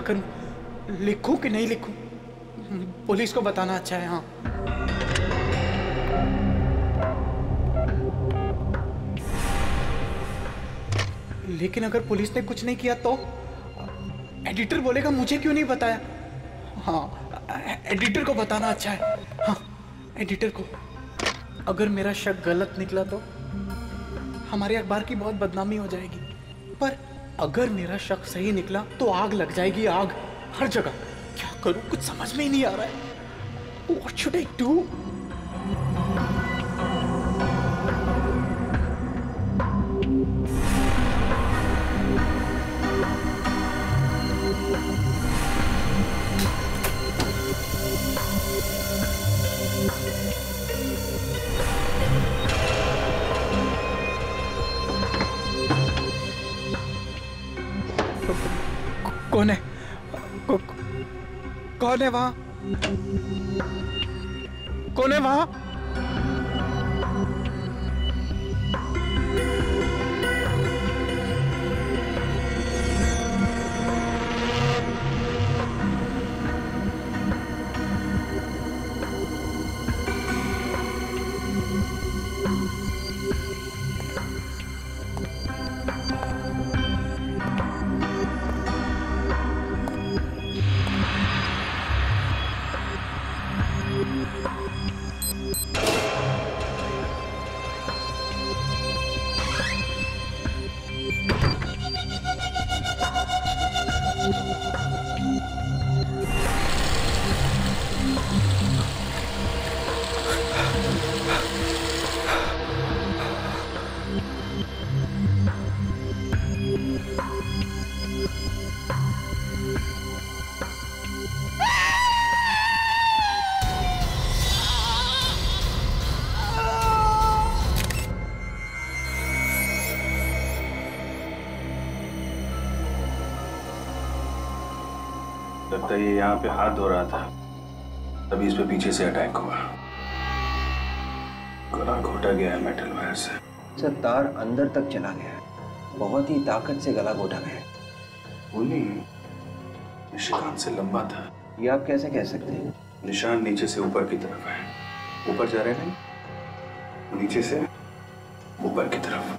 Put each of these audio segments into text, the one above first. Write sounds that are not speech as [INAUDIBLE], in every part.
क्या करूँ लिखूं कि नहीं लिखूं? पुलिस को बताना अच्छा है हाँ। लेकिन अगर पुलिस ने कुछ नहीं किया तो? एडिटर बोलेगा, मुझे क्यों नहीं बताया? हाँ एडिटर को बताना अच्छा है। हाँ एडिटर को। अगर मेरा शक गलत निकला तो? हमारे अखबार की बहुत बदनामी हो जाएगी। पर अगर मेरा शक सही निकला तो आग लग जाएगी, आग। हर जगह। क्या करूँ? कुछ समझ में ही नहीं आ रहा है। What should I do? कौन है कौन है वहाँ? कौन है वहाँ? लगता है ये यहाँ पे हाथ धो रहा था। तभी इस पे पीछे से अटैक हुआ। गला घोटा गया है मेटल वायर से। सर तार अंदर तक चला गया है। बहुत ही ताकत से गला घोटा गया है। वो नहीं निशान से लंबा था। ये आप कैसे कह सकते हैं? निशान नीचे से ऊपर की तरफ़ है। ऊपर जा रहे नहीं? नीचे से ऊपर की तरफ़।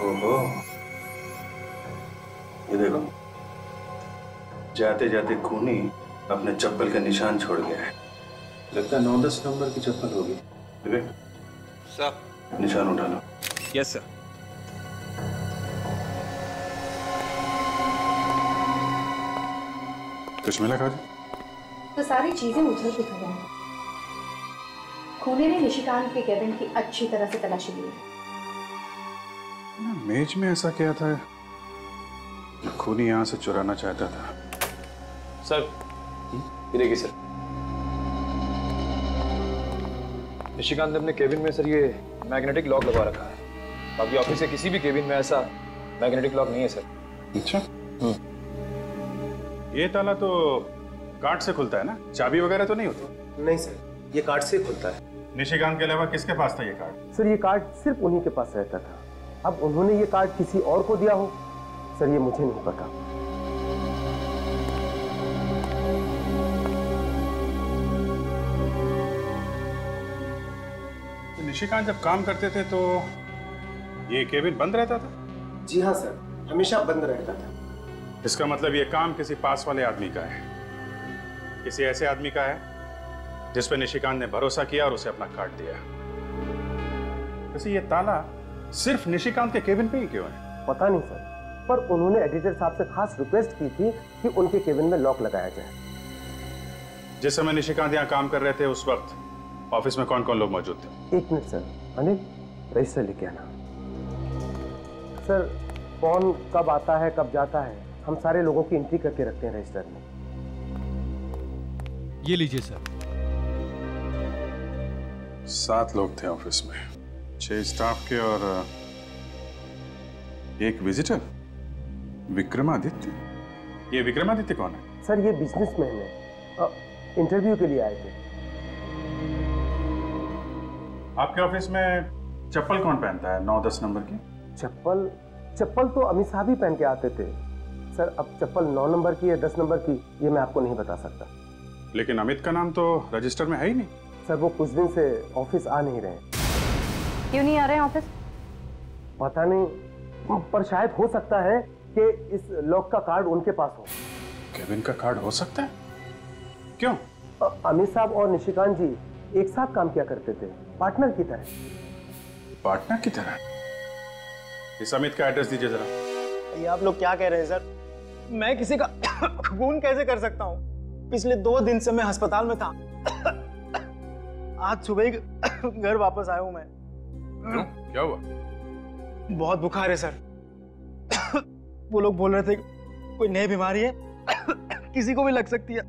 ओहो। ये देखो। जाते जाते खूनी अपने चप्पल का निशान छोड़ गया है। लगता है नौ दस नंबर की चप्पल होगी। विवेक? सर। निशान उठा लो। Yes sir. कुछ मिला खाजी? तो सारी चीज़ें उछल के खड़े हैं। खूने ने निशिकांत के केबिन की अच्छी तरह से तलाशी ली। है मेज में ऐसा क्या था? खूनी यहाँ से चुराना चाहता था। सर। ये देखिए सर। निशिकांत ने अपने केबिन में सर ये मैग्नेटिक लॉक लगा रखा है। बाकी ऑफ़िस के किसी भी केबिन में ऐसा मैग्नेटिक लॉक नहीं है सर। अच्छा। ये ताला तो कार्ड से खुलता है ना? चाबी वगैरह तो नहीं होती? नहीं सर ये कार्ड से खुलता है। निशिकांत के अलावा किसके पास था ये कार्ड सर ये कार्ड सिर्फ़ उन्हीं के पास रहता था। अब उन्होंने ये कार्ड किसी और को दिया हो? सर ये मुझे नहीं पता। निशिकांत जब काम करते थे तो ये केबिन बंद रहता था? जी हाँ सर हमेशा बंद रहता था। इसका मतलब ये काम किसी पास वाले आदमी का है। किसी ऐसे आदमी का है जिस पे निशिकांत ने भरोसा किया और उसे अपना कार्ड दिया। वैसे ये ताला सिर्फ़ निशिकांत के केबिन पे ही क्यों है? पता नहीं सर पर उन्होंने एडिटर साहब से खास रिक्वेस्ट की थी कि उनके केबिन में लॉक लगाया जाए। जिस समय निशिकांत यहाँ काम कर रहे थे उस वक्त ऑफ़िस में कौन कौन लोग मौजूद थे? एक मिनट सर। अनिल रजिस्टर लेके आना। सर कौन कब आता है कब जाता है? हम सारे लोगों की एंट्री करके रखते हैं रजिस्टर में। ये लीजिए सर। सात लोग थे ऑफ़िस में। छह स्टाफ के और एक विजिटर विक्रमादित्य? ये विक्रमादित्य कौन है? सर ये बिजनेसमैन है। इंटरव्यू के लिए आए थे। आपके ऑफ़िस में चप्पल कौन पहनता है? नौ दस नंबर की? चप्पल चप्पल तो अमित साहब ही पहन के आते थे। सर अब चप्पल नौ नंबर की या दस नंबर की ये मैं आपको नहीं बता सकता। लेकिन अमित का नाम तो रजिस्टर में है ही नहीं। सर वो कुछ दिन से ऑफ़िस आ नहीं रहे क्यों नहीं आ रहे हैं ऑफ़िस? पता नहीं पर शायद हो सकता है कि इस लॉक का कार्ड उनके पास हो। केविन का कार्ड हो सकता है? क्यों? अमित साहब और निशिकांत जी एक साथ काम किया करते थे। पार्टनर की तरह। पार्टनर की तरह? इस अमित का एड्रेस दीजिए जरा। ये आप लोग क्या कह रहे हैं सर? मैं किसी का [COUGHS] खून कैसे कर सकता हूँ? पिछले दो दिन से मैं अस्पताल में था। आज सुबह ही [COUGHS] घर वापस आया हूँ मैं। क्यों? क्या हुआ? बहुत बुखार है सर। [COUGHS] वो लोग बोल रहे थे कोई नई बीमारी है? किसी को भी लग सकती है।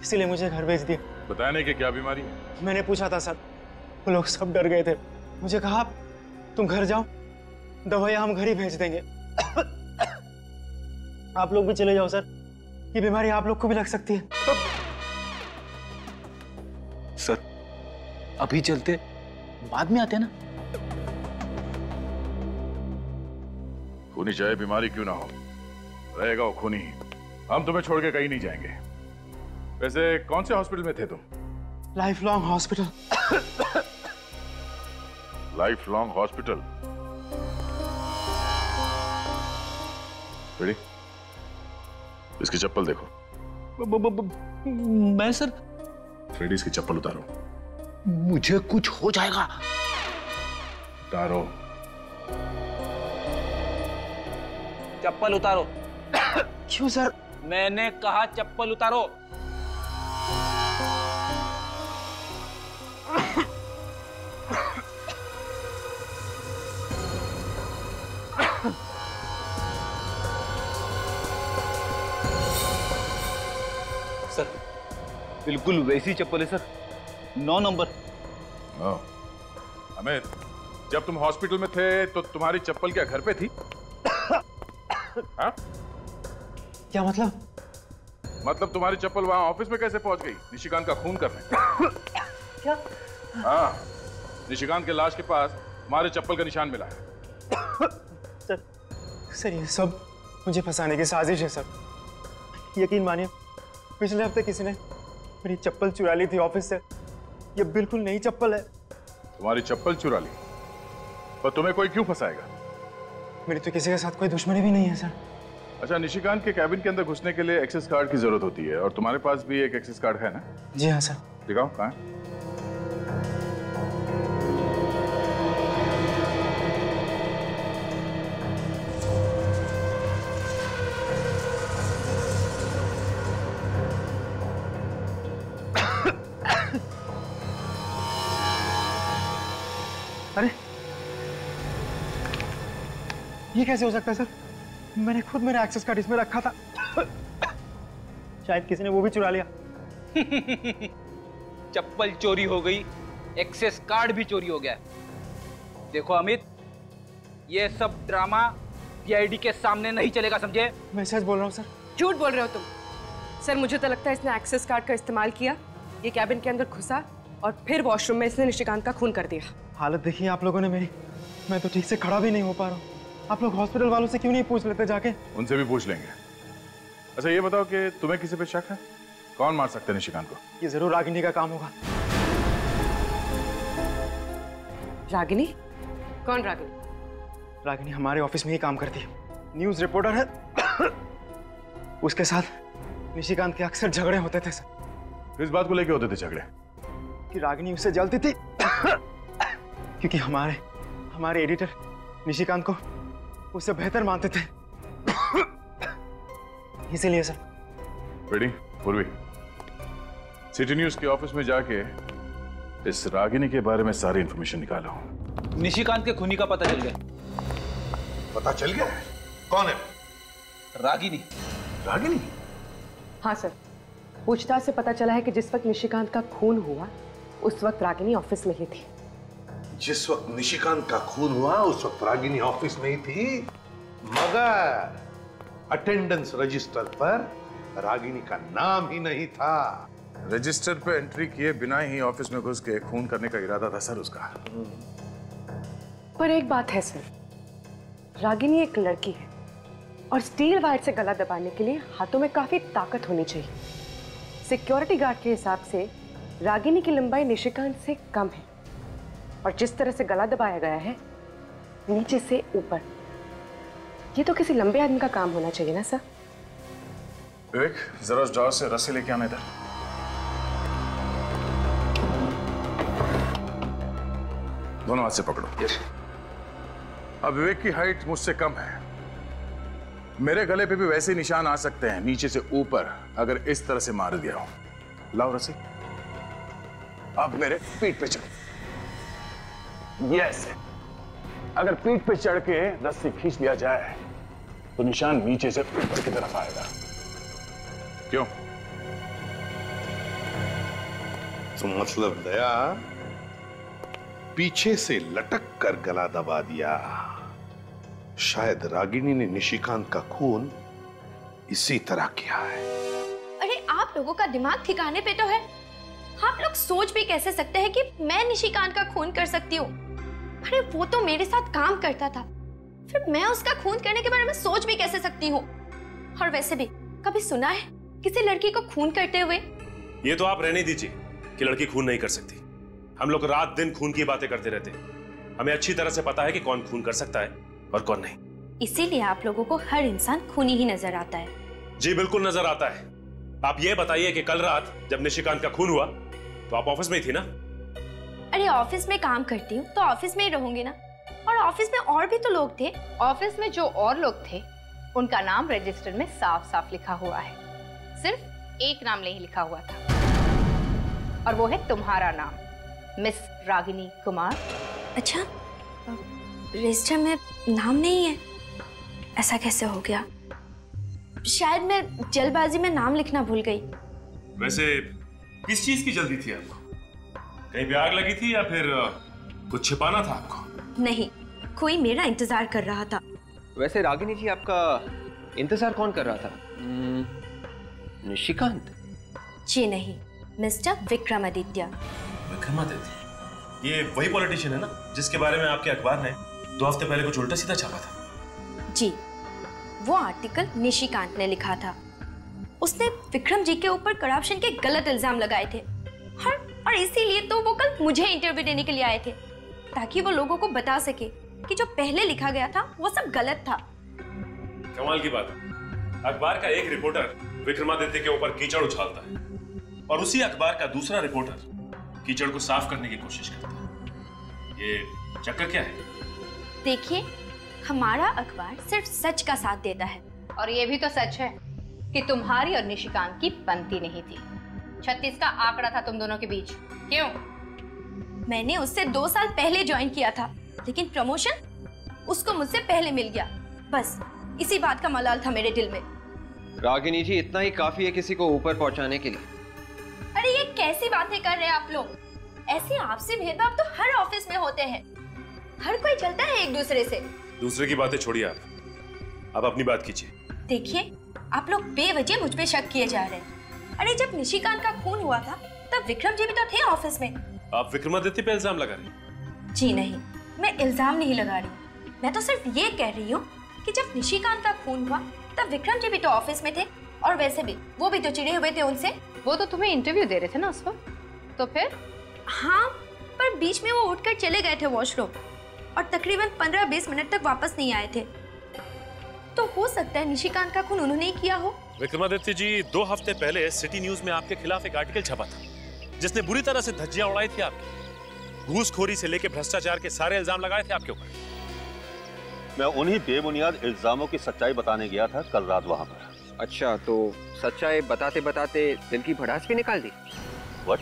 इसीलिए मुझे घर भेज दिया। बताया नहीं कि क्या बीमारी है? मैंने पूछा था सर। वो लोग सब डर गए थे। मुझे कहा तुम घर जाओ दवाइयाँ हम घर ही भेज देंगे। आप लोग भी चले जाओ सर। ये बीमारी आप लोग को भी लग सकती है। सर अभी चलते बाद में आते हैं ना? खूनी चाहे बीमारी क्यों ना हो। रहेगा वो खूनी। ही हम तुम्हें छोड़ के कहीं नहीं जाएँगे। वैसे कौन से हॉस्पिटल में थे तुम? Life long hospital. Life long hospital ready इसकी चप्पल देखो। ब- ब- ब- मैं सर फ्रेडी इसकी चप्पल उतारो। मुझे कुछ हो जाएगा। उतारो। चप्पल उतारो। [COUGHS] क्यों सर? मैंने कहा चप्पल उतारो। बिल्कुल वैसी चप्पल है सर। नौ नंबर। हाँ। अमित जब तुम हॉस्पिटल में थे तो तुम्हारी चप्पल क्या घर पे थी? [COUGHS] हाँ? क्या मतलब? मतलब तुम्हारी चप्पल वहाँ ऑफ़िस में कैसे पहुँच गई? निशिकांत का खून करने। [COUGHS] क्या? हाँ। निशिकांत के लाश के पास तुम्हारे चप्पल का निशान मिला है। [COUGHS] सर सर ये सब मुझे फंसाने की साजिश है सर। यकीन मानिए पिछले हफ़्ते किसी ने मेरी चप्पल चुरा ली थी ऑफ़िस से। ये बिल्कुल नई चप्पल है। तुम्हारी चप्पल चुरा ली? पर तुम्हें कोई क्यों फंसाएगा? मेरी तो किसी के साथ कोई दुश्मनी भी नहीं है सर। अच्छा निशिकांत के कैबिन के अंदर घुसने के लिए एक्सेस कार्ड की ज़रूरत होती है और तुम्हारे पास भी एक एक्सेस कार्ड है ना? जी हाँ सर। दिखाओ कहाँ ये कैसे हो सकता है सर? मैंने खुद मेरा एक्सेस कार्ड इसमें रखा था। शायद किसी ने वो भी चुरा लिया। [LAUGHS] चप्पल चोरी हो गई एक्सेस कार्ड भी चोरी हो गया। देखो अमित ये सब ड्रामा पीआईडी के सामने नहीं चलेगा समझे? मैं सच बोल रहा हूँ सर। झूठ बोल रहे हो तुम। सर मुझे तो लगता है इसने एक्सेस कार्ड का इस्तेमाल किया। ये कैबिन के अंदर घुसा और फिर वॉशरूम में इसने निशिकांत का खून कर दिया। हालत देखी आप लोगों ने मेरी। मैं तो ठीक से खड़ा भी नहीं हो पा रहा हूँ। आप लोग हॉस्पिटल वालों से क्यों नहीं पूछ लेते जाके? उनसे भी पूछ लेंगे। अच्छा ये बताओ कि तुम्हें किसी पे शक है? कौन मार सकते निशिकांत को? ये ज़रूर रागिनी का काम होगा। रागिनी? कौन रागिनी? रागिनी हमारे ऑफ़िस में ही काम करती है। न्यूज़ रिपोर्टर है। उसके साथ निशिकांत के अक्सर झगड़े होते थे सर। किस बात को लेके होते थे झगड़े? कि रागिनी उससे जलती थी। क्योंकि हमारे हमारे एडिटर निशिकांत को उससे बेहतर मानते थे। इसीलिए sir. Ready Purvi city news के ऑफ़िस में जाके इस रागिनी के बारे में सारी इंफॉर्मेशन निकालो। निशिकांत के खूनी का पता चल गया। पता चल गया? कौन है? रागिनी। रागिनी? हाँ सर। पूछताछ से पता चला है कि जिस वक्त निशिकांत का खून हुआ उस वक्त रागिनी ऑफ़िस में ही थी। जिस वक्त निशिकांत का खून हुआ उस वक्त रागिनी ऑफ़िस में ही थी मगर अटेंडेंस रजिस्टर पर रागिनी का नाम ही नहीं था। रजिस्टर पे एंट्री किए बिना ही ऑफ़िस में घुस के खून करने का इरादा था सर उसका। पर एक बात है सर रागिनी एक लड़की है और स्टील वायर से गला दबाने के लिए हाथों में काफ़ी ताकत होनी चाहिए। सिक्योरिटी गार्ड के हिसाब से रागिनी की लंबाई निशिकांत से कम है। और जिस तरह से गला दबाया गया है नीचे से ऊपर। ये तो किसी लंबे आदमी का काम होना चाहिए ना सर? विवेक जरा उस ड्रॉर से रस्सी लेके आने इधर। दोनों हाथ से पकड़ो। अब विवेक की हाइट मुझसे कम है। मेरे गले पे भी वैसे निशान आ सकते हैं नीचे से ऊपर अगर इस तरह से मार दिया हो। लाओ रस्सी। अब मेरे पीठ पे चढ़ो। यस अगर पीठ पे चढ़ के रस्सी खींच लिया जाए तो निशान नीचे से ऊपर की तरफ़ आएगा। क्यों? तो मतलब दया पीछे से लटक कर गला दबा दिया। शायद रागिनी ने निशिकांत का खून इसी तरह किया है। अरे आप लोगों का दिमाग ठिकाने पे तो है। आप लोग सोच भी कैसे सकते हैं कि मैं निशिकांत का खून कर सकती हूँ? अरे वो तो मेरे साथ काम करता था। फिर मैं उसका खून करने के बारे में सोच भी कैसे सकती हूँ? और वैसे भी कभी सुना है किसी लड़की को खून करते हुए? ये तो आप रहने दीजिए कि लड़की खून नहीं कर सकती। हम लोग रात दिन खून की बातें करते रहते हैं। हमें अच्छी तरह से पता है कि कौन खून कर सकता है और कौन नहीं। इसीलिए आप लोगों को हर इंसान खूनी ही नज़र आता है। जी बिल्कुल नज़र आता है। आप ये बताइए कि कल रात जब निशिकांत का खून हुआ तो आप ऑफ़िस में ही थी ना? अरे ऑफ़िस में काम करती हूँ तो ऑफ़िस में ही रहूँगी ना। और ऑफ़िस में और भी तो लोग थे। ऑफ़िस में जो और लोग थे उनका नाम रजिस्टर में साफ़ साफ़ लिखा हुआ है। सिर्फ़ एक नाम नहीं लिखा हुआ था। और वो है तुम्हारा नाम मिस रागिनी कुमार। अच्छा रजिस्टर में नाम नहीं है? ऐसा कैसे हो गया? शायद मैं जल्दबाजी में नाम लिखना भूल गई। वैसे किस चीज़ की जल्दी थी आपको? कहीं पे आग लगी थी या फिर कुछ छिपाना था आपको? नहीं कोई मेरा इंतज़ार कर रहा था। वैसे रागिनी जी आपका इंतज़ार कौन कर रहा था? निशिकांत। जी नहीं मिस्टर विक्रमादित्य। विक्रमादित्य? ये वही पॉलिटिशियन है ना जिसके बारे में आपके अखबार ने दो हफ़्ते पहले कुछ उल्टा सीधा छापा था? जी वो आर्टिकल निशिकांत ने लिखा था। उसने विक्रम जी के ऊपर करप्शन के गलत इल्ज़ाम लगाए थे। और, और इसीलिए तो वो कल मुझे इंटरव्यू देने के लिए आए थे ताकि वो लोगों को बता सके कि जो पहले लिखा गया था वो सब गलत था। कमाल की बात है। अखबार का एक रिपोर्टर विक्रमादित्य के ऊपर कीचड़ उछालता है और उसी अखबार का दूसरा रिपोर्टर कीचड़ को साफ़ करने की कोशिश करता है। ये चक्कर क्या है? देखिए हमारा अखबार सिर्फ़ सच का साथ देता है। और ये भी तो सच है कि तुम्हारी और निशिकांत की बनती नहीं थी। छत्तीस का आंकड़ा था तुम दोनों के बीच। क्यों? मैंने उससे दो साल पहले ज्वाइन किया था लेकिन प्रमोशन उसको मुझसे पहले मिल गया। बस इसी बात का मलाल था मेरे दिल में। रागिनी जी इतना ही काफ़ी है किसी को ऊपर पहुँचाने के लिए। अरे ये कैसी बातें कर रहे हैं आप लोग? ऐसे आपसे भेदभाव तो हर ऑफ़िस में होते हैं। हर कोई चलता है एक दूसरे से। दूसरे की बातें छोड़िए आप। अब अपनी बात कीजिए। देखिए आप लोग बेवजह मुझ पे शक किए जा रहे हैं। अरे जब निशिकांत का खून हुआ था तब विक्रम जी भी तो थे ऑफ़िस में। आप विक्रमादित्य पे इल्ज़ाम लगा रहे जी नहीं मैं इल्ज़ाम नहीं लगा रही। मैं तो सिर्फ़ ये कह रही हूँ कि जब निशिकांत का खून हुआ तब विक्रम जी भी तो ऑफ़िस में थे और वैसे भी वो भी तो चिड़े हुए थे उनसे। वो तो तुम्हें इंटरव्यू दे रहे थे ना उस वक्त? तो फिर? हाँ पर बीच में वो उठकर चले गए थे वॉशरूम और तकरीबन पंद्रह बीस मिनट तक वापस नहीं आए थे। तो हो सकता है निशिकांत का खून उन्होंने ही किया हो। विक्रमादित्य जी दो हफ़्ते पहले सिटी न्यूज़ में आपके खिलाफ एक आर्टिकल छपा था जिसने बुरी तरह से धज्जियाँ उड़ाई थी आपकी। घूसखोरी से लेकर भ्रष्टाचार के सारे इल्ज़ाम लगाए थे आपके ऊपर। मैं उन्हीं बेबुनियाद इल्जामों की सच्चाई बताने गया था कल रात वहाँ पर। अच्छा तो सच्चाई बताते बताते दिल की भड़ास भी निकाल दी? What?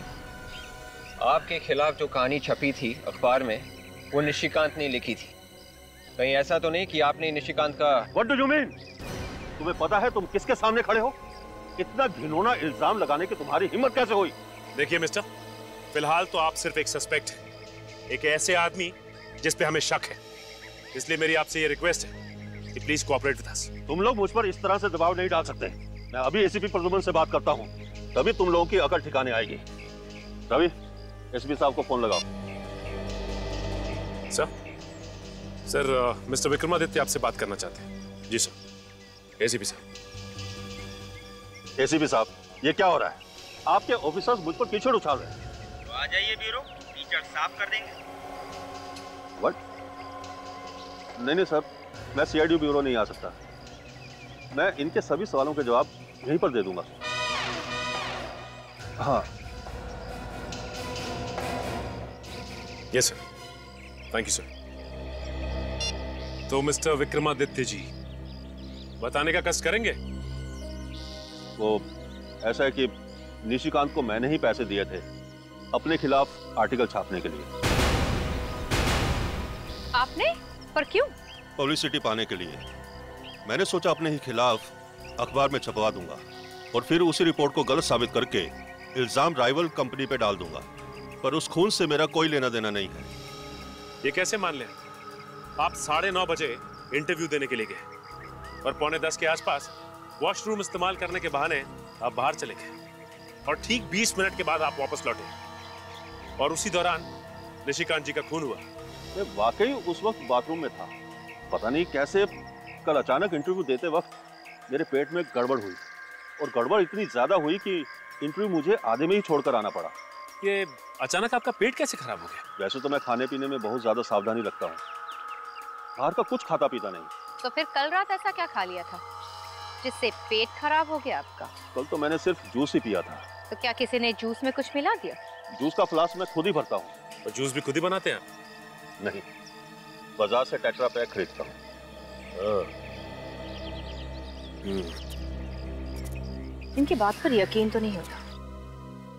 आपके खिलाफ जो कहानी छपी थी अखबार में वो निशिकांत ने लिखी थी। कहीं ऐसा तो नहीं कि आपने निशिकांत का What do you mean? तुम्हें पता है तुम किसके सामने खड़े हो? इतना घिनौना इल्ज़ाम लगाने की तुम्हारी हिम्मत कैसे हुई? देखिए मिस्टर फ़िलहाल तो आप सिर्फ़ एक सस्पेक्ट हैं। एक ऐसे आदमी जिस पे हमें शक है। इसलिए मेरी आपसे ये रिक्वेस्ट है कि प्लीज़ कोऑपरेट विद अस तुम लोग मुझ पर इस तरह से दबाव नहीं डाल सकते। मैं अभी एसीपी प्रदुमन से बात करता हूँ। तभी तुम लोगों की अकल ठिकाने आएगी। रवि एसपी साहब को फ़ोन लगाओ। सर सर मिस्टर विक्रमादित्य आपसे बात करना चाहते हैं। जी सर। एसीपी साहब। एसीपी साहब ये क्या हो रहा है? आपके ऑफिसर्स मुझ पर कीचड़ उछाल रहे हैं। तो आ जाइए ब्यूरो टीचर साफ़ कर देंगे। व्हाट नहीं नहीं सर मैं सीआईडी ब्यूरो नहीं आ सकता। मैं इनके सभी सवालों के जवाब यहीं पर दे दूँगा। हाँ। Yes sir thank you sir तो मिस्टर विक्रमादित्य जी बताने का कष्ट करेंगे? वो ऐसा है कि निशिकांत को मैंने ही पैसे दिए थे अपने खिलाफ आर्टिकल छापने के लिए। आपने? पर क्यों? पब्लिसिटी पाने के लिए। मैंने सोचा अपने ही खिलाफ अखबार में छपवा दूँगा और फिर उसी रिपोर्ट को गलत साबित करके इल्ज़ाम राइवल कंपनी पे डाल दूँगा। पर उस खून से मेरा कोई लेना देना नहीं है। ये कैसे मान लें? आप साढ़े नौ बजे इंटरव्यू देने के लिए गए। और पौने दस के आसपास वॉशरूम इस्तेमाल करने के बहाने आप बाहर चले गए। और ठीक 20 मिनट के बाद आप वापस लौटे। और उसी दौरान निशिकांत जी का खून हुआ। मैं वाकई उस वक्त बाथरूम में था। पता नहीं कैसे कल अचानक इंटरव्यू देते वक्त मेरे पेट में गड़बड़ हुई। और गड़बड़ इतनी ज़्यादा हुई कि इंटरव्यू मुझे आधे में ही छोड़कर आना पड़ा। ये अचानक आपका पेट कैसे खराब हो गया? वैसे तो मैं खाने पीने में बहुत ज़्यादा सावधानी रखता हूँ। बाहर का कुछ खाता पीता नहीं। तो फिर कल रात ऐसा क्या खा लिया था? जिससे पेट खराब हो गया आपका। कल तो मैंने सिर्फ़ जूस ही पिया था। तो क्या किसी ने जूस में कुछ मिला दिया? जूस का फ्लास्क मैं खुद ही भरता हूँ। और जूस भी खुद ही बनाते हैं? नहीं। बाज़ार से टेट्रा पैक खरीदता हूँ। इनकी बात पर यकीन तो नहीं होता।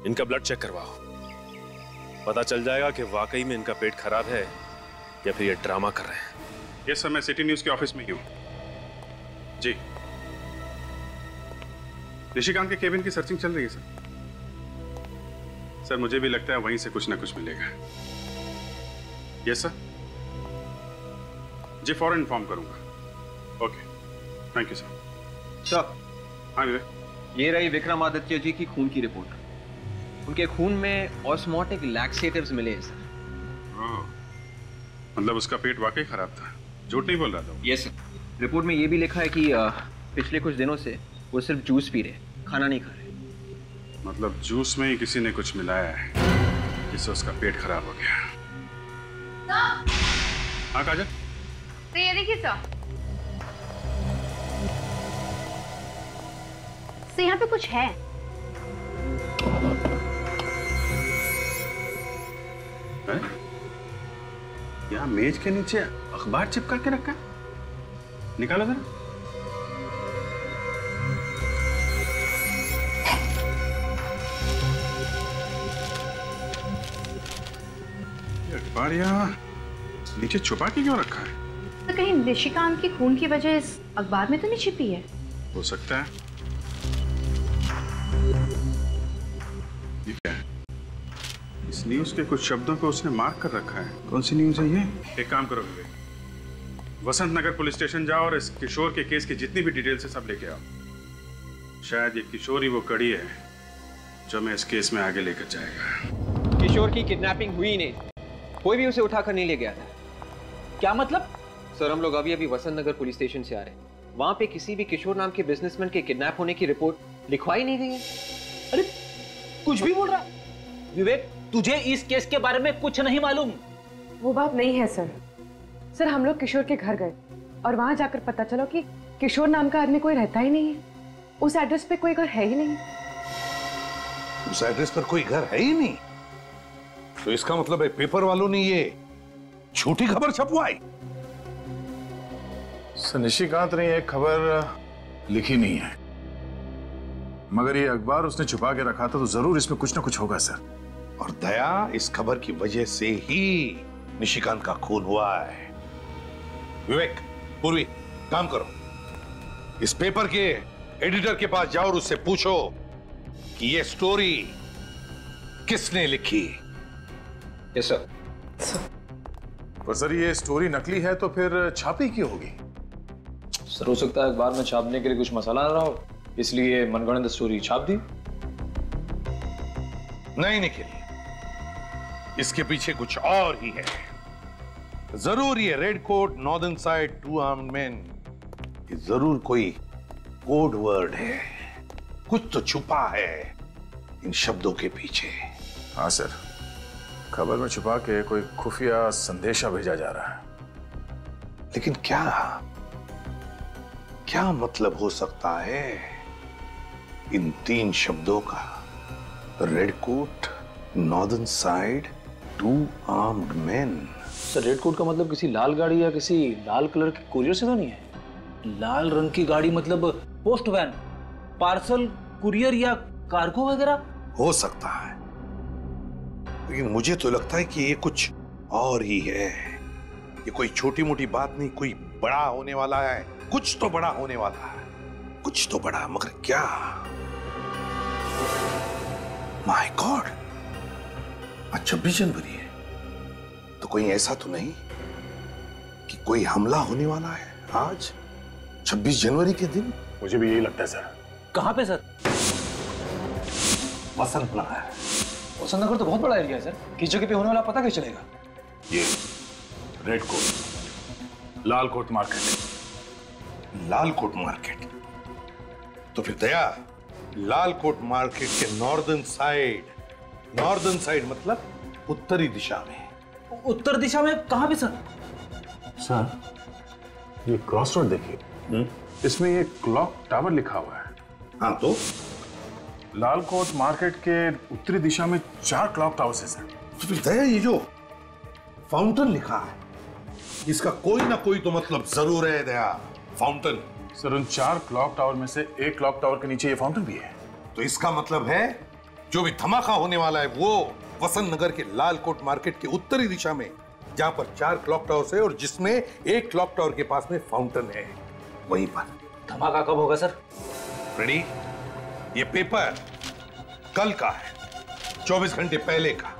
इनका ब्लड चेक करवाओ। पता चल जाएगा कि वाकई में इनका पेट खराब है या फिर ये ड्रामा कर रहे हैं। यस सर मैं सिटी न्यूज़ के ऑफ़िस में ही हूँ। जी। ऋषिकांत के केबिन की सर्चिंग चल रही है सर। सर मुझे भी लगता है वहीं से कुछ ना कुछ मिलेगा। Yes sir. जी फ़ौरन इन्फॉर्म करूँगा। Okay. Thank you sir. Sir. हाँ विवेक। ये रही विक्रमादित्य जी की खून की रिपोर्ट। उनके खून में ऑस्मोटिक लैक्सेटिव्स मिले हैं सर। ओह, मतलब उसका पेट वाकई खराब था। झूठ नहीं बोल रहा था वो। यस सर रिपोर्ट में ये भी लिखा है कि अ, पिछले कुछ दिनों से वो सिर्फ़ जूस पी रहे खाना नहीं खा रहे मतलब जूस में ही किसी ने कुछ मिलाया है जिससे उसका पेट खराब हो गया। हाँ काजल? तो ये देखिए सर तो यहाँ पे कुछ है? है? यहाँ मेज के नीचे अखबार चिपका के रखा है? निकालो जरा। ये अखबार यहाँ नीचे छुपा के क्यों रखा है? तो कहीं निशिकांत की खून की वजह इस अखबार में तो नहीं छिपी है? हो सकता है। है? इस न्यूज़ के कुछ शब्दों को उसने मार्क कर रखा है। कौन सी न्यूज़ है ये? एक काम करो। विवेक वसंत नगर पुलिस स्टेशन जाओ और इस किशोर के केस की जितनी भी डिटेल्स है सब लेके आओ। शायद ये किशोर ही वो कड़ी है जो मैं इस केस में आगे लेकर जाएगा। किशोर की किडनैपिंग हुई नहीं। कोई भी उसे उठाकर नहीं ले गया था क्या मतलब? सर हम लोग अभी अभी वसंत नगर पुलिस स्टेशन से आ रहे हैं। वहाँ पे किसी भी किशोर नाम के बिजनेसमैन के किडनैप होने की रिपोर्ट लिखवाई नहीं गई है। अरे कुछ भी बोल रहा विवेक तुझे इस केस के बारे में कुछ नहीं मालूम। वो बात नहीं है सर। सर हम लोग किशोर के घर गए और वहाँ जाकर पता चलो कि किशोर नाम का आदमी कोई रहता ही नहीं है। उस एड्रेस पे कोई घर है ही नहीं। उस एड्रेस पर कोई घर है ही नहीं। तो इसका मतलब है पेपर वालों ने ये झूठी खबर छपवाई। सर निशिकांत ने यह खबर लिखी नहीं है। मगर ये अखबार उसने छुपा के रखा था तो ज़रूर इसमें कुछ ना कुछ होगा सर। और दया इस खबर की वजह से ही निशिकांत का खून हुआ है। विवेक पूर्वी काम करो। इस पेपर के एडिटर के पास जाओ और उससे पूछो कि ये स्टोरी किसने लिखी? यस सर पर सर ये स्टोरी नकली है तो फिर छापी क्यों होगी? सर हो सकता है अखबार में छापने के लिए कुछ मसाला ना रहा हो इसलिए मनगढ़ंत स्टोरी छाप दी। नहीं निखिल इसके पीछे कुछ और ही है। ज़रूर ये red coat northern side two arm man ये ज़रूर कोई कोड वर्ड है। कुछ तो छुपा है इन शब्दों के पीछे। हाँ सर खबर में छुपा के कोई खुफिया संदेशा भेजा जा रहा है। लेकिन क्या क्या मतलब हो सकता है इन तीन शब्दों का? Red coat northern side two armed man sir red coat का मतलब किसी लाल गाड़ी या किसी लाल कलर के कुरियर से तो नहीं है? लाल रंग की गाड़ी मतलब पोस्ट वैन पार्सल कुरियर या कार्गो वगैरह? हो सकता है। लेकिन मुझे तो लगता है कि ये कुछ और ही है। ये कोई छोटी मोटी बात नहीं, कोई बड़ा होने वाला है। कुछ तो बड़ा होने वाला है। कुछ तो बड़ा, मगर क्या? माय गॉड आज छब्बीस जनवरी है। कोई ऐसा तो नहीं कि कोई हमला होने वाला है आज 26 जनवरी के दिन? मुझे भी यही लगता है सर। कहाँ पे सर? वसंत नगर वसंत नगर तो बहुत बड़ा एरिया है सर। किस जगह पे होने वाला पता कैसे चलेगा? ये red coat Lal Kot market Lal Kot market तो फिर दया लाल कोट मार्केट के नॉर्दर्न साइड नॉर्दर्न साइड मतलब उत्तरी दिशा में। उत्तर दिशा में कहाँ पे सर? सर ये क्रॉस रोड देखिए। इसमें ये क्लॉक टावर लिखा हुआ है। हाँ तो? लाल कोट मार्केट के उत्तरी दिशा में चार क्लॉक टावर्स है सर। तो फिर दया ये जो फाउंटेन लिखा है इसका कोई ना कोई तो मतलब ज़रूर है दया। फाउंटेन सर उन चार क्लॉक टावर में से एक क्लॉक टावर के नीचे ये फाउंटेन भी है। तो इसका मतलब है जो भी धमाका होने वाला है वो वसंत नगर के लाल कोट मार्केट के उत्तरी दिशा में जहाँ पर चार क्लॉक टावर है और जिसमें एक क्लॉक टावर के पास में फाउंटेन है। वहीं पर। धमाका कब होगा सर? रेडी ये पेपर कल का है 24 घंटे पहले का।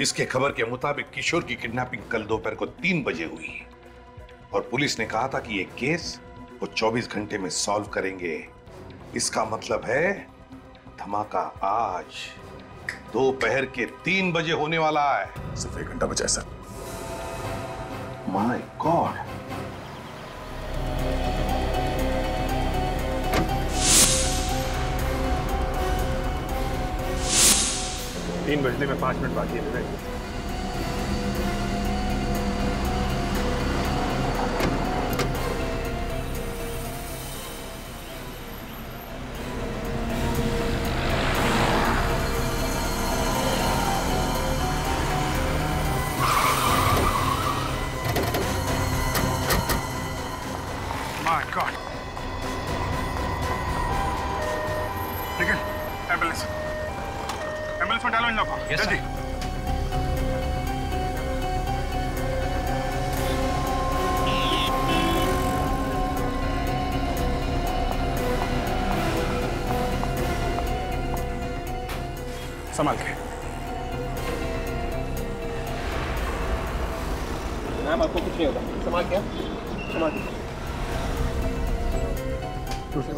इसके खबर के मुताबिक किशोर की किडनैपिंग कल दोपहर को तीन बजे हुई और पुलिस ने कहा था कि ये केस वो 24 घंटे में सॉल्व करेंगे। इसका मतलब है धमाका आज दोपहर के तीन बजे होने वाला है। सिर्फ़ एक घंटा बचा है सर। माय गॉड तीन बजने में पाँच मिनट बाकी है संभाल के मैम आपको कुछ नहीं होगा संभाल क्या संभाल दूसरी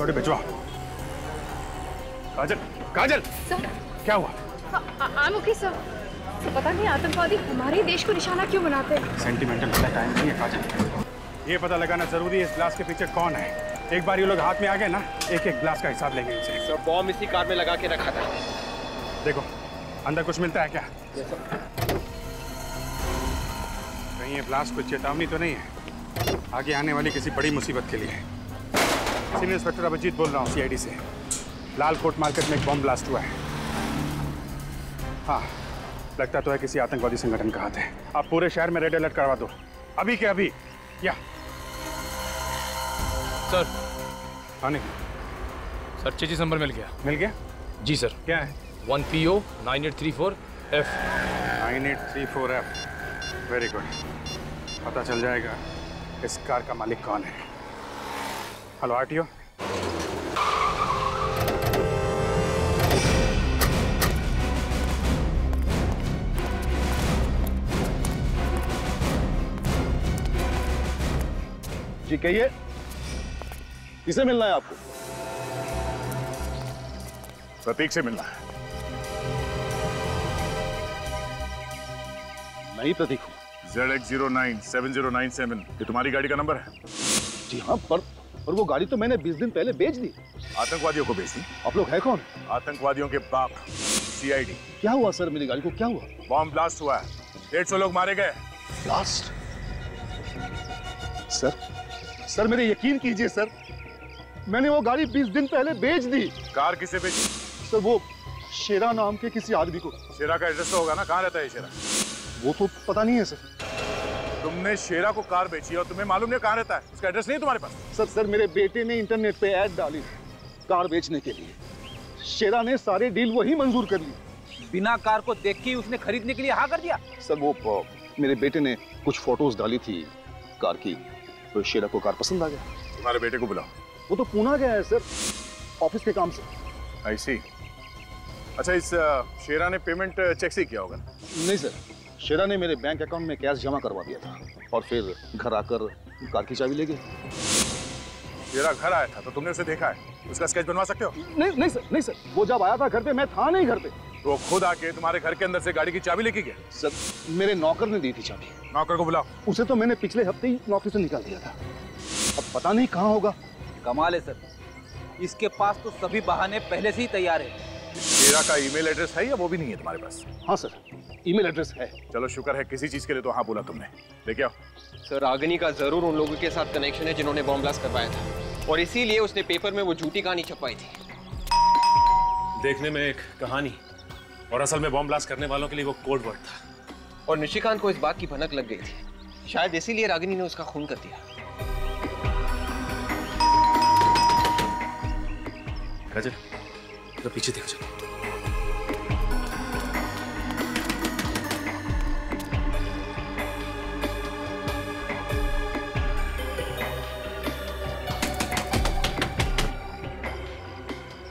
काजल काजल सर क्या हुआ आई एम ओके सर पता नहीं आतंकवादी हमारे देश को निशाना क्यों बनाते हैं? सेंटिमेंटल वाला टाइम नहीं है काजल ये पता लगाना ज़रूरी है इस ग्लास के पीछे कौन है? एक बार ये लोग हाथ में आ गए ना एक एक ग्लास का हिसाब लेंगे इनसे। सर बॉम्ब इसी कार में लगा के रखा था। अंदर कुछ मिलता है क्या? कहीं ये ब्लास्ट कोई चेतावनी तो नहीं है? आगे आने वाली किसी बड़ी मुसीबत के लिए। सीनियर इंस्पेक्टर अभिजीत बोल रहा हूँ सीआईडी से। लाल कोट मार्केट में एक बॉम्ब ब्लास्ट हुआ है। हाँ लगता तो है किसी आतंकवादी संगठन का हाथ है। आप पूरे शहर में रेड अलर्ट करवा दो। अभी के अभी। या। सर। हाँ नहीं। सर चेजिस नंबर मिल गया। मिल गया? जी सर। क्या है? One P O nine eight three four F nine eight three four F very good पता चल जाएगा इस कार का मालिक कौन है। हेलो आरटीओ जी कहिए। किसे मिलना है आपको? प्रतीक से मिलना है। नहीं प्रतीक हूँ Z X zero nine seven zero nine seven ये तुम्हारी गाड़ी का नंबर है। जी हाँ पर पर वो गाड़ी तो मैंने बीस दिन पहले बेच दी। आतंकवादियों को बेच दी। आप लोग है कौन? आतंकवादियों के बाप सीआईडी क्या हुआ सर मेरी गाड़ी को क्या हुआ? बॉम्ब ब्लास्ट हुआ है। डेढ़ सौ लोग मारे गए। ब्लास्ट? सर सर मेरे यकीन कीजिए सर मैंने वो गाड़ी बीस दिन पहले बेच दी। कार किसे बेची? सर वो शेरा नाम के किसी आदमी को। शेरा का एड्रेस तो होगा ना कहाँ रहता है शेरा? वो तो पता नहीं है सर। तुमने शेरा को कार बेची और तुम्हें मालूम नहीं कहाँ रहता है। उसका एड्रेस नहीं तुम्हारे पास? सर सर मेरे बेटे ने इंटरनेट पे ऐड डाली कार बेचने के लिए। शेरा ने सारे डील वही मंजूर कर ली बिना कार को देख के उसने खरीदने के लिए हाँ कर दिया। सर वो मेरे बेटे ने कुछ फ़ोटोज़ डाली थी कार की तो शेरा को कार पसंद आ गया। तुम्हारे बेटे को बुलाओ। वो तो पूना गया है सर। ऑफ़िस के काम से। आई सी अच्छा इस शेरा ने पेमेंट चेक से किया होगा? ना? नहीं सर। शेरा ने मेरे बैंक अकाउंट में कैश जमा करवा दिया था और फिर घर आकर कार की चाबी ले गए। शेरा घर आया था तो तुमने उसे देखा है? उसका स्केच बनवा सकते हो? नहीं नहीं सर नहीं सर वो जब आया था घर पे मैं था नहीं घर पे। तो वो खुद आके तुम्हारे घर के अंदर से गाड़ी की चाबी लेके गया? सर मेरे नौकर ने दी थी चाबी। नौकर को बुलाओ। उसे तो मैंने पिछले हफ़्ते ही नौकरी से निकाल दिया था। अब पता नहीं कहाँ होगा। कमाल है सर। इसके पास तो सभी बहाने पहले से ही तैयार है। शेरा का ईमेल एड्रेस है या वो भी नहीं है तुम्हारे पास? हाँ सर। ईमेल एड्रेस है। चलो शुक्र है किसी चीज़ के लिए तो हाँ बोला तुमने। लेके आओ। सर रागिनी का ज़रूर उन लोगों के साथ कनेक्शन है जिन्होंने बॉम्ब ब्लास्ट करवाया था। और इसीलिए उसने पेपर में वो झूठी कहानी छपवाई थी। देखने में एक कहानी। और असल में बॉम्ब ब्लास्ट करने वालों के लिए वो कोड वर्ड था। और निशिकांत को इस बात की भनक लग गई थी। शायद इसीलिए रागिनी ने उसका खून कर दिया। काजल तो पीछे देखो चलो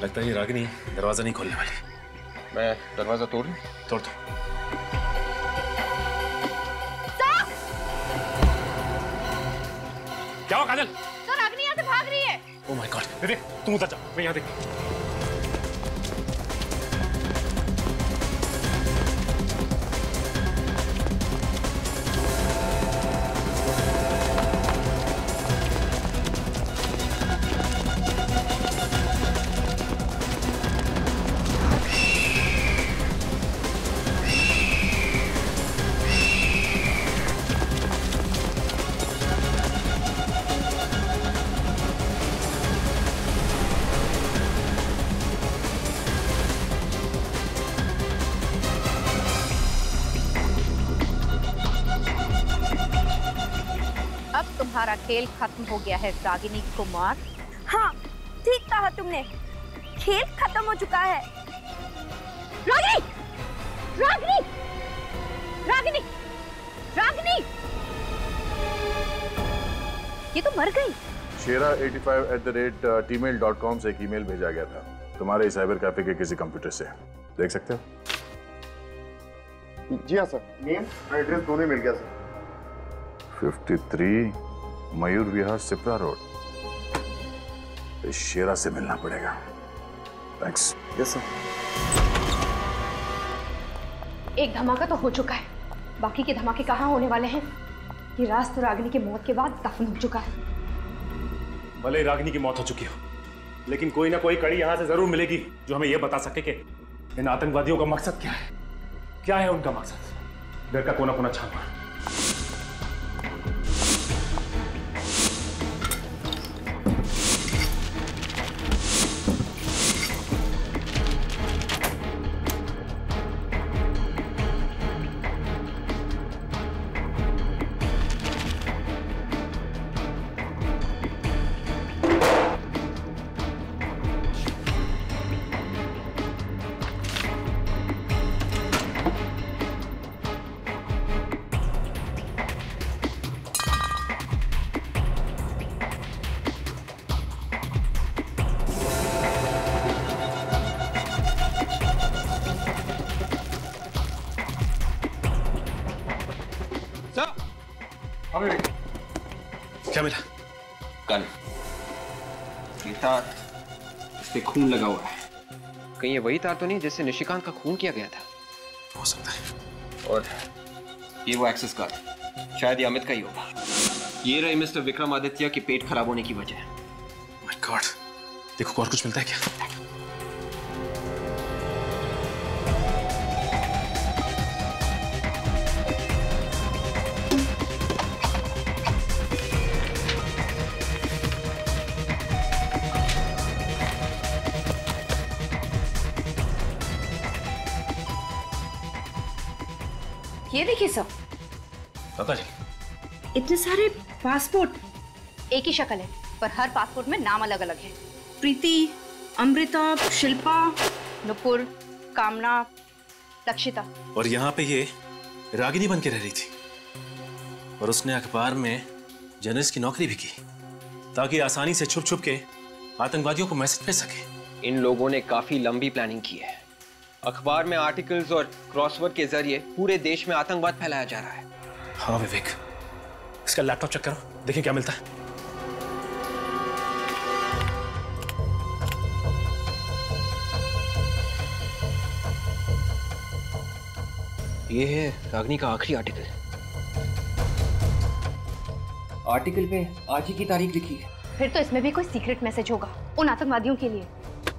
लगता है ये रागिनी दरवाज़ा नहीं खोलने वाली मैं दरवाज़ा तोड़ लूँ? तोड़ दो क्या हुआ काजल तो रागिनी यहाँ से भाग रही है ओ माय गॉड देख तुम उधर जा मैं यहाँ देख खेल खत्म हो गया है रागिनी कुमार। हाँ ठीक कहा तुमने। खेल खत्म हो चुका है। रागिनी! रागिनी! रागिनी! रागिनी! ये तो मर गई। Shera 85 at the rate टीमेल dot com से एक ईमेल भेजा गया था। तुम्हारे साइबर कैफ़े के किसी कंप्यूटर से। देख सकते हो? जी हाँ सर नेम और एड्रेस दोनों मिल गया सर 53 मयूर विहार सिपरा रोड। शेरा से मिलना पड़ेगा। थैंक्स यस सर एक धमाका तो हो चुका है। बाकी के धमाके कहाँ होने वाले हैं? ये राज तो रागिनी की मौत के बाद दफन हो चुका है। भले ही रागिनी की मौत हो चुकी हो लेकिन कोई ना कोई कड़ी यहाँ से ज़रूर मिलेगी जो हमें यह बता सके कि इन आतंकवादियों का मकसद क्या है? क्या है उनका मकसद? घर का कोना कोना छान ये वही तार तो नहीं जिससे निशिकांत का खून किया गया था। हो सकता है। और ये वो एक्सेस कार्ड शायद ये अमित का ही होगा। ये रही मिस्टर विक्रमादित्य की पेट खराब होने की वजह। माय गॉड देखो और कुछ मिलता है क्या? ये देखिए सब। दादा जी इतने सारे पासपोर्ट। एक ही शक्ल है पर हर पासपोर्ट में नाम अलग अलग है। प्रीति अमृता शिल्पा नुपुर कामना लक्षिता। और यहाँ पे ये रागिनी बन के रह रही थी। और उसने अखबार में जर्नलिस्ट की नौकरी भी की ताकि आसानी से छुप छुप के आतंकवादियों को मैसेज भेज सके। इन लोगों ने काफ़ी लंबी प्लानिंग की है। अखबार में आर्टिकल्स और क्रॉसवर्ड के ज़रिए पूरे देश में आतंकवाद फैलाया जा रहा है। हाँ विवेक। इसका लैपटॉप चेक करो। देखें क्या मिलता है। ये है रागनी का आखिरी आर्टिकल। आर्टिकल पे आज ही की तारीख लिखी है। फिर तो इसमें भी कोई सीक्रेट मैसेज होगा उन आतंकवादियों के लिए।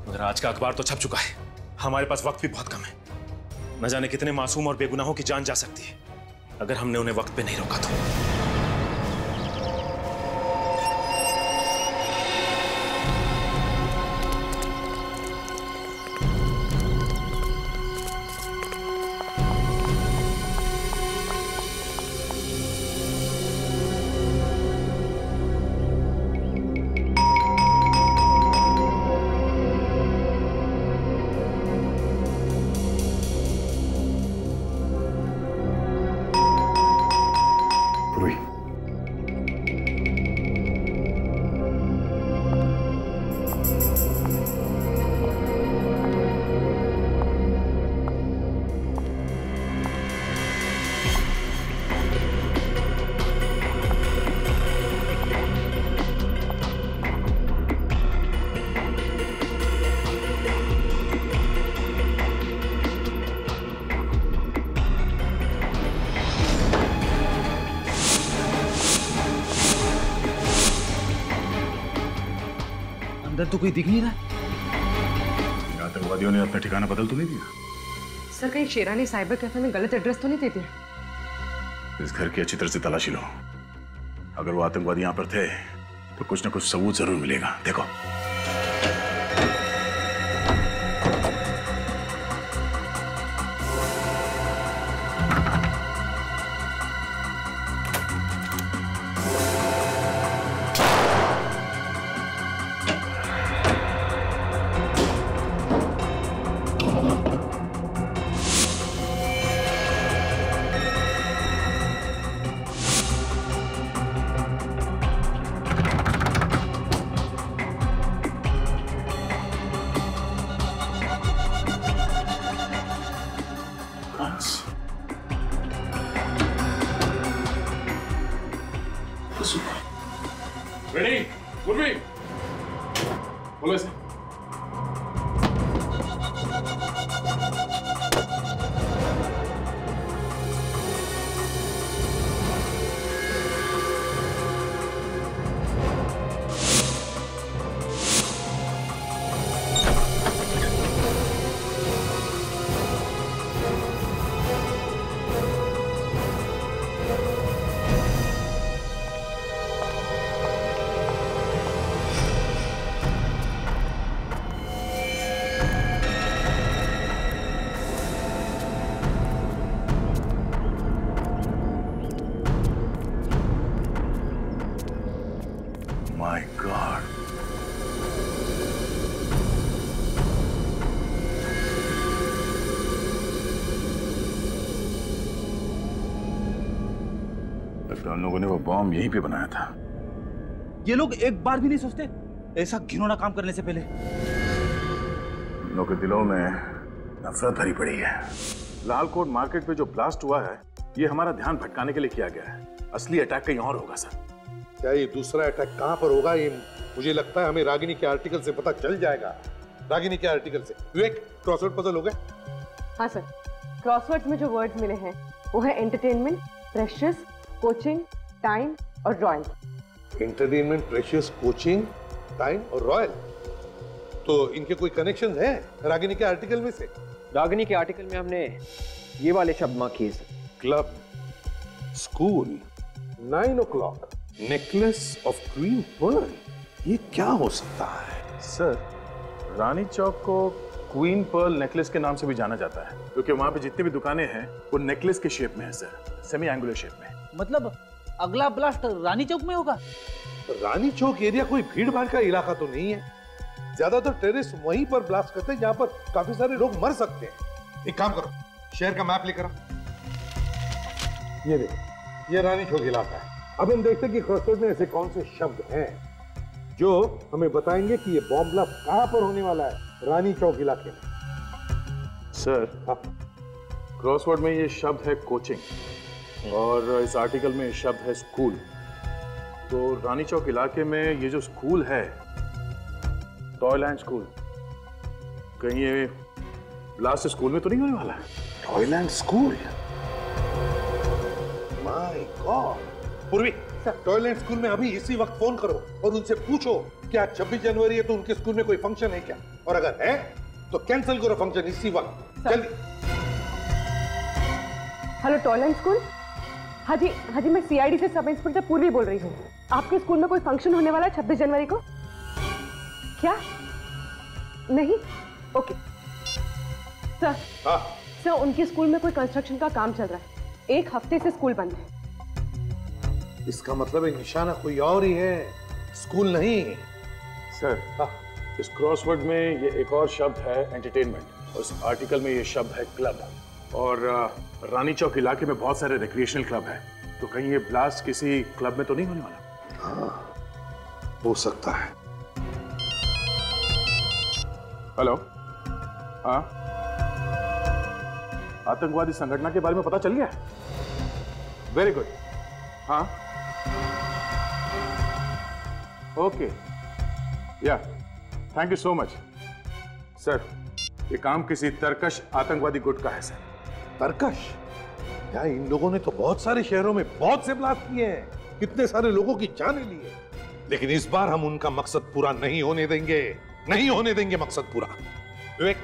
मगर आज का अखबार तो छप चुका है। हमारे पास वक्त भी बहुत कम है। न जाने कितने मासूम और बेगुनाहों की जान जा सकती है, अगर हमने उन्हें वक्त पे नहीं रोका तो। अंदर तो कोई दिख नहीं रहा। आतंकवादियों ने अपना ठिकाना बदल तो नहीं दिया। सर कहीं शेरा ने साइबर कैफ़े में गलत एड्रेस तो नहीं दे दिया इस घर की अच्छी तरह से तलाशी लो। अगर वो आतंकवादी यहाँ पर थे तो कुछ ना कुछ सबूत ज़रूर मिलेगा। देखो। उन लोगों ने वो बॉम्ब यहीं पे बनाया था। ये लोग एक बार भी नहीं सोचते ऐसा घिनौना काम करने से पहले। लोगों के दिलों में नफरत भरी पड़ी है। लालकोट मार्केट पे जो ब्लास्ट हुआ है ये हमारा ध्यान भटकाने के लिए किया गया है। असली अटैक कहीं और होगा सर। क्या ये दूसरा अटैक कहाँ पर होगा? ये मुझे लगता है हमें रागिनी के आर्टिकल से पता चल जाएगा। रागिनी के आर्टिकल से। विवेक क्रॉसवर्ड पजल हो गए हाँ सर। क्रॉसवर्ड्स में जो वर्ड्स मिले हैं वो है एंटरटेनमेंट प्रेशियस कोचिंग टाइम और royal entertainment precious coaching time और रॉयल तो इनके कोई कनेक्शन है? रागिनी के आर्टिकल में से? रागिनी के आर्टिकल में हमने ये वाले शब्द मार्क किए sir club school nine o'clock necklace of queen pearl ये क्या हो सकता है? सर रानी चौक को क्वीन पर्ल नेकलेस के नाम से भी जाना जाता है। क्योंकि वहाँ पे जितनी भी दुकानें हैं वो नेकलेस के शेप में है सर सेमी एंगुलर शेप में। मतलब अगला ब्लास्ट रानी चौक में होगा? रानी चौक एरिया कोई भीड़ भाड़ का इलाका तो नहीं है। ज़्यादातर टेरिस वहीं पर ब्लास्ट करते हैं जहाँ पर काफ़ी सारे लोग मर सकते हैं। एक काम करो शहर का मैप लेकर आओ। ये देखो ये रानी चौक इलाका है। अब हम देखते हैं कि क्रॉसरोड में ऐसे कौन से शब्द हैं जो हमें बताएँगे कि ये बॉम्ब ब्लास्ट कहाँ पर होने वाला है रानी चौक इलाके में। सर क्रॉसवर्ड में ये शब्द है कोचिंग और इस आर्टिकल में शब्द है स्कूल। तो रानी चौक इलाके में ये जो स्कूल है टॉयलैंड स्कूल कहीं ये ब्लास्ट स्कूल में तो नहीं होने वाला है? Toyland school? My god Purvi toilet school में अभी इसी वक्त फ़ोन करो और उनसे पूछो क्या 26 जनवरी है तो उनके स्कूल में कोई फ़ंक्शन है क्या? और अगर है तो कैंसिल करो फ़ंक्शन इसी वक्त। जल्दी। Hello toilet school? हाँ जी हाँ जी मैं सीआईडी से सब इंस्पेक्टर पूर्वी बोल रही हूँ। आपके स्कूल में कोई फ़ंक्शन होने वाला है छब्बीस जनवरी को? क्या? नहीं? ओके सर हाँ। सर उनके स्कूल में कोई कंस्ट्रक्शन का काम चल रहा है। एक हफ़्ते से स्कूल बंद है। इसका मतलब है निशाना कोई और ही है। स्कूल नहीं सर इस क्रॉसवर्ड में ये एक और शब्द है एंटरटेनमेंट और इस आर्टिकल में ये शब्द है क्लब और रानी चौक इलाके में बहुत सारे रिक्रिएशनल क्लब हैं। तो कहीं ये ब्लास्ट किसी क्लब में तो नहीं होने वाला? हाँ हो सकता है। हेलो हाँ? आतंकवादी संगठन के बारे में पता चल गया? वेरी गुड हाँ? ओके या thank you so much sir ये काम किसी तरकश आतंकवादी गुट का है सर तरकश। यार, इन लोगों ने तो बहुत सारे शहरों में बहुत से ब्लास्ट किए हैं। कितने सारे लोगों की जानें ली है। लेकिन इस बार हम उनका मकसद पूरा नहीं होने देंगे। नहीं होने देंगे मकसद पूरा। विवेक,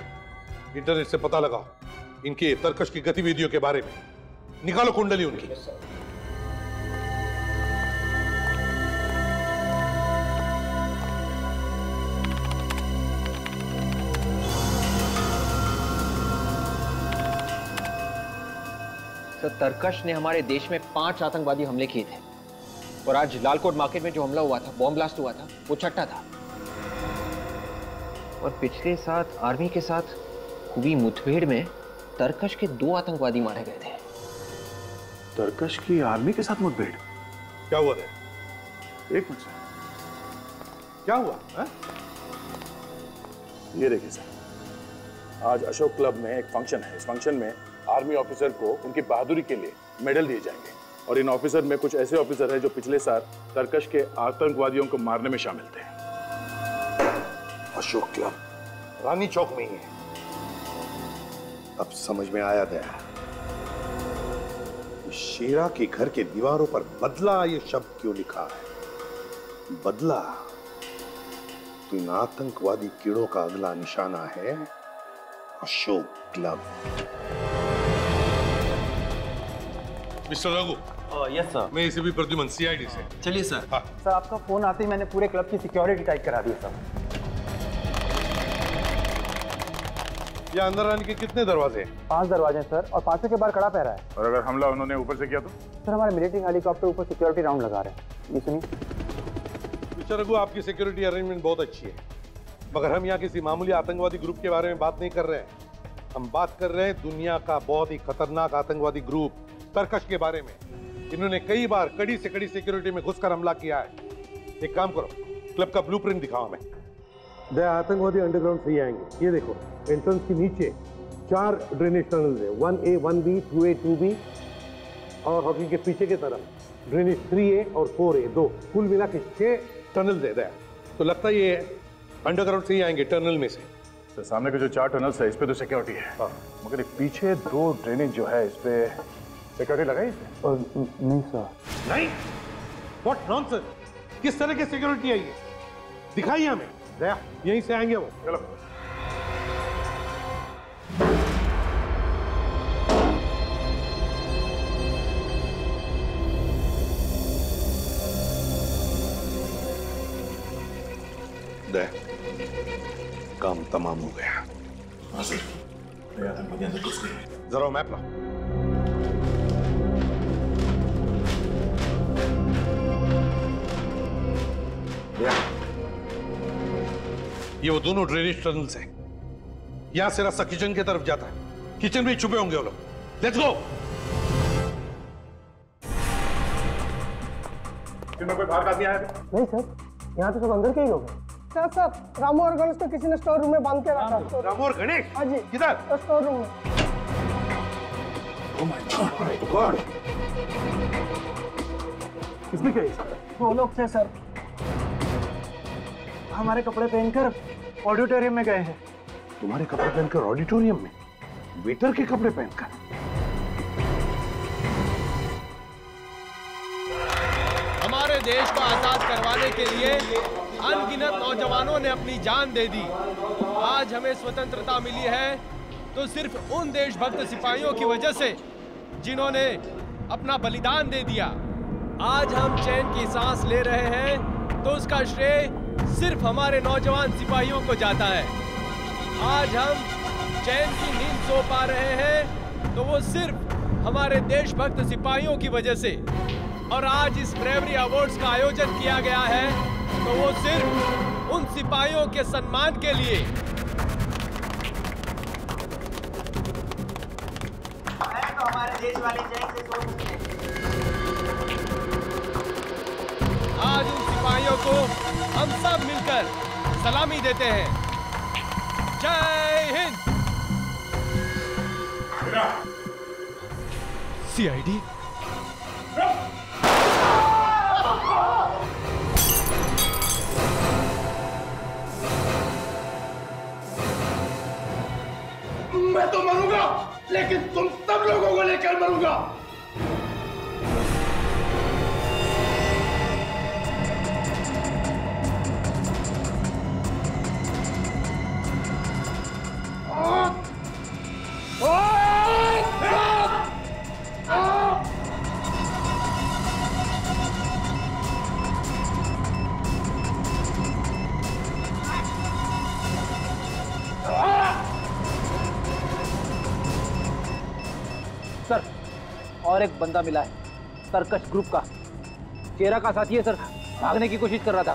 इंटरनेट से पता लगाओ इनके तरकश की गतिविधियों के बारे में। निकालो कुंडली उनकी। सर तरकश ने हमारे देश में पाँच आतंकवादी हमले किए थे। और आज लालकोट मार्केट में जो हमला हुआ था, बॉम्ब ब्लास्ट हुआ था, वो छठा था। और पिछले साथ आर्मी के साथ हुई मुठभेड़ में तरकश के दो आतंकवादी मारे गए थे। तरकश की आर्मी के साथ मुठभेड़? क्या हुआ था एक मिनट सर क्या हुआ? हा? ये देखिए सर आज अशोक क्लब में एक फ़ंक्शन है। इस फ़ंक्शन में आर्मी ऑफिसर को उनकी बहादुरी के लिए मेडल दिए जाएँगे। और इन ऑफिसर में कुछ ऐसे ऑफिसर हैं जो पिछले साल तरकश के आतंकवादियों को मारने में शामिल थे। अशोक क्लब रानी चौक में ही है? अब समझ में आया गया शेरा के घर के दीवारों पर बदला ये शब्द क्यों लिखा है? बदला तो इन आतंकवादी कीड़ों का अगला निशाना है Ashok club mister Raghu yes sir मैं इसे भी प्रद्युमन सीआईडी से। चलिए सर हाँ। सर आपका फ़ोन आते ही मैंने पूरे क्लब की सिक्योरिटी टाइट करा दी सर ये अंदर आने के कितने दरवाजे हैं? पाँच दरवाजे हैं सर और पाँचों के बार कड़ा पैरा है। और अगर हमला उन्होंने ऊपर से किया तो? सर हमारे मिलिट्री हेलीकॉप्टर ऊपर सिक्योरिटी राउंड लगा रहे हैं। ये सुनिए। मिस्टर रघु आपकी सिक्योरिटी अरेंजमेंट बहुत अच्छी है। मगर हम यहाँ किसी मामूली आतंकवादी ग्रुप के बारे में बात नहीं कर रहे हैं। हम बात कर रहे हैं दुनिया का बहुत ही खतरनाक आतंकवादी ग्रुप तरकश के बारे में। इन्होंने कई बार कड़ी से कड़ी सिक्योरिटी में घुसकर हमला किया है। एक काम करो क्लब का ब्लूप्रिंट दिखाओ हमें। दे आतंकवादी अंडरग्राउंड से ही आएँगे। ये देखो एंट्रेंस के नीचे चार ड्रेनेज टनल है। One A one B two A two B और हॉकी के पीछे की तरफ़ ड्रेनेज थ्री ए और फोर ए दो। कुल मिला के छह टनल है there. तो लगता है ये अंडरग्राउंड से ही आएँगे टनल में से। सर सामने के जो चार टनल्स है इस पे तो सिक्योरिटी है। मगर पीछे दो ड्रेनेज जो है इस पे सिक्योरिटी लगाई नहीं सर। नहीं? व्हाट नॉनसेंस किस तरह की सिक्योरिटी है ये? दिखाइए हमें। दया यहीं से आएँगे वो। चलो। दया काम तमाम हो गया। हाँ सर। जरा मैप लाओ या। ये वो दोनों ड्रेनेज टनल्स हैं। यहाँ से रास्ता किचन की तरफ़ जाता है। किचन में छुपे होंगे वो लोग। लेट्स गो में कोई बाहर का आदमी आया नहीं सर। यहाँ तो सब अंदर के ही लोग हैं। सर सर रामू और गणेश को किसी ने स्टोर रूम में बाँध के रखा है रामू और गणेश? हाँ जी। किधर? स्टोर रूम में। किसने कही वो लोग थे सर। हमारे कपड़े पहनकर ऑडिटोरियम में गए हैं। तुम्हारे कपड़े पहनकर ऑडिटोरियम में? वेटर के कपड़े पहनकर? हमारे देश को आज़ाद करवाने के लिए अनगिनत नौजवानों ने अपनी जान दे दी। आज हमें स्वतंत्रता मिली है तो सिर्फ़ उन देशभक्त सिपाहियों की वजह से जिन्होंने अपना बलिदान दे दिया। आज हम चैन की सांस ले रहे हैं तो उसका श्रेय सिर्फ़ हमारे नौजवान सिपाहियों को जाता है। आज हम चैन की नींद सो पा रहे हैं तो वो सिर्फ़ हमारे देशभक्त सिपाहियों की वजह से। और आज इस ब्रेवरी अवार्ड्स का आयोजन किया गया है तो वो सिर्फ़ उन सिपाहियों के सम्मान के लिए। तो हमारे देश वाले से आज उन सिपाहियों को हम सब मिलकर सलामी देते हैं। जय हिंद। सीआईडी मैं तो मरूँगा, लेकिन तुम सब लोगों को लेकर मरूँगा। और एक बंदा मिला है, सर्कस ग्रुप का। चेहरा का साथी है, सर। भागने की कोशिश कर रहा था।